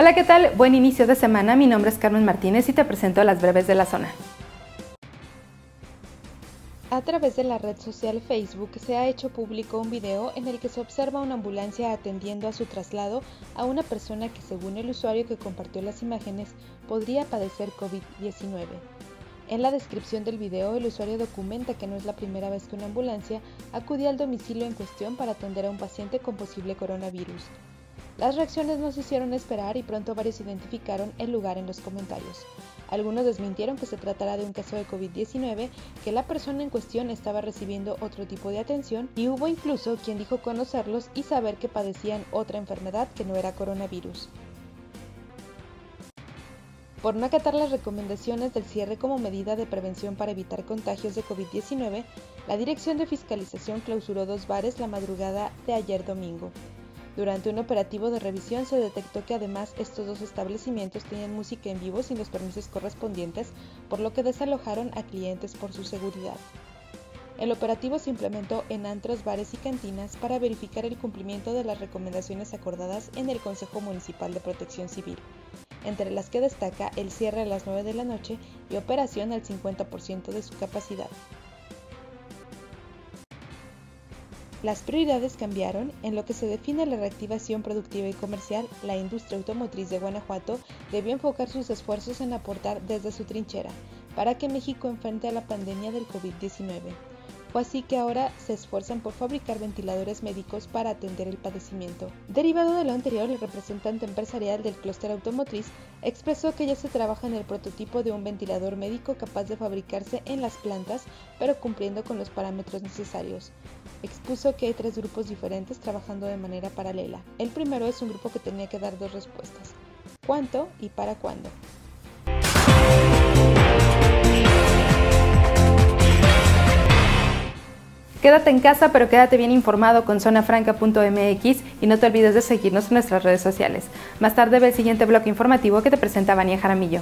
Hola, ¿qué tal? Buen inicio de semana. Mi nombre es Carmen Martínez y te presento las breves de la zona. A través de la red social Facebook se ha hecho público un video en el que se observa una ambulancia atendiendo a su traslado a una persona que según el usuario que compartió las imágenes podría padecer COVID-19. En la descripción del video el usuario documenta que no es la primera vez que una ambulancia acude al domicilio en cuestión para atender a un paciente con posible coronavirus. Las reacciones no se hicieron esperar y pronto varios identificaron el lugar en los comentarios. Algunos desmintieron que se tratara de un caso de COVID-19, que la persona en cuestión estaba recibiendo otro tipo de atención y hubo incluso quien dijo conocerlos y saber que padecían otra enfermedad que no era coronavirus. Por no acatar las recomendaciones del cierre como medida de prevención para evitar contagios de COVID-19, la Dirección de Fiscalización clausuró dos bares la madrugada de ayer domingo. Durante un operativo de revisión se detectó que además estos dos establecimientos tenían música en vivo sin los permisos correspondientes, por lo que desalojaron a clientes por su seguridad. El operativo se implementó en antros, bares y cantinas para verificar el cumplimiento de las recomendaciones acordadas en el Consejo Municipal de Protección Civil, entre las que destaca el cierre a las 9 de la noche y operación al 50% de su capacidad. Las prioridades cambiaron. En lo que se define la reactivación productiva y comercial, la industria automotriz de Guanajuato debió enfocar sus esfuerzos en aportar desde su trinchera para que México enfrente a la pandemia del COVID-19. Fue así que ahora se esfuerzan por fabricar ventiladores médicos para atender el padecimiento. Derivado de lo anterior, el representante empresarial del clúster automotriz expresó que ya se trabaja en el prototipo de un ventilador médico capaz de fabricarse en las plantas, pero cumpliendo con los parámetros necesarios. Expuso que hay tres grupos diferentes trabajando de manera paralela. El primero es un grupo que tenía que dar dos respuestas. ¿Cuánto y para cuándo? Quédate en casa, pero quédate bien informado con zonafranca.mx y no te olvides de seguirnos en nuestras redes sociales. Más tarde ve el siguiente bloque informativo que te presenta Vania Jaramillo.